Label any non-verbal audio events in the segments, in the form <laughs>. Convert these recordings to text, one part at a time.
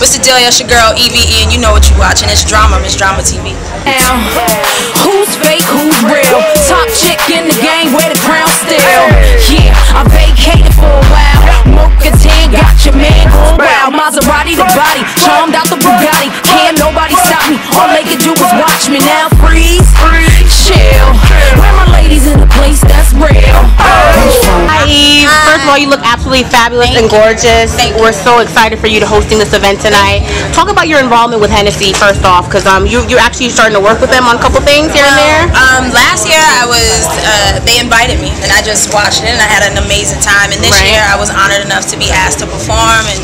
What's the deal? It's your girl EVE, and you know what you watching. It's drama, Miss Drama TV. Now, who's fake, who's real? Top chick in the game, where the crown still. Yeah, I vacated for a while. Mocha 10 got your man going wild. Maserati the body, charmed out the Bugatti. Can't nobody stop me. All they can do is watch me now. Freeze, chill. Where my ladies in the place that's real? All, you look absolutely fabulous and gorgeous. We're so excited for you to hosting this event tonight. Talk about your involvement with Hennessy first off, because um, you you're actually starting to work with them on a couple things here and there. Um, last year I was, uh, they invited me, and I just watched it, and I had an amazing time. And this Right. year I was honored enough to be asked to perform and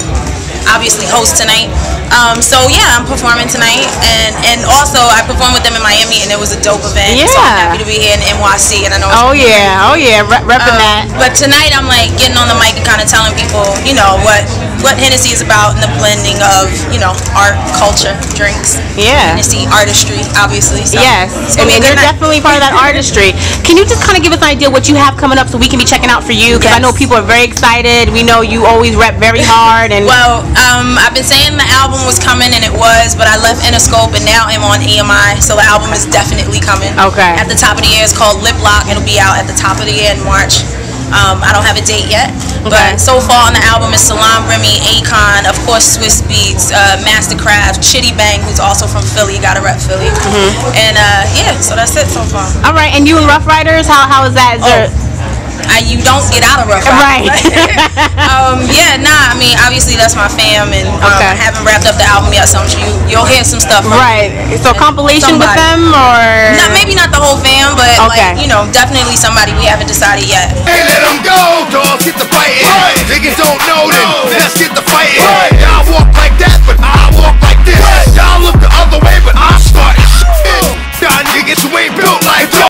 obviously host tonight. Um, so yeah, I'm performing tonight, and and also I performed with them in Miami, and it was a dope event. So I'm Yeah. happy to be here in NYC, and I know. Oh yeah, oh yeah, Re- repping Um, that. But tonight I'm like getting on the mic and kind of telling people, you know, what what Hennessy is about and the blending of, you know, art, culture, drinks, Yeah. Hennessy artistry, obviously. So Yes, it's I gonna mean a you're definitely part of that artistry. Can you just kind of give us an idea what you have coming up so we can be checking out for you? Because I know people are very excited. We know you always rep very hard, and Well, um, I've been saying the album was coming and it was, but I left Interscope and now I'm on EMI, so the album is definitely coming. Okay. At the top of the year, it's called Lip Lock. It'll be out at the top of the year in March. Um, I don't have a date yet, Okay. but so far on the album is Salaam Remi, Akon, of course Swizz Beatz, uh, Mastercraft, Chiddy Bang, who's also from Philly, gotta rep Philly, Mm-hmm. and uh, yeah, so that's it so far. all right. And you and Ruff Ryders, how how is that? Is there, I, you don't get out of Rough Right. <laughs> Um, yeah, nah. I mean, obviously that's my fam, and um, Okay. I haven't wrapped up the album yet, so I'm sure you, you'll hear some stuff. From right. So compilation with them, or Not, maybe not the whole fam, but Okay. like you know, definitely somebody we haven't decided yet. Hey, let them go, dogs, get the fighting. Niggas don't know them. Let's get the fighting.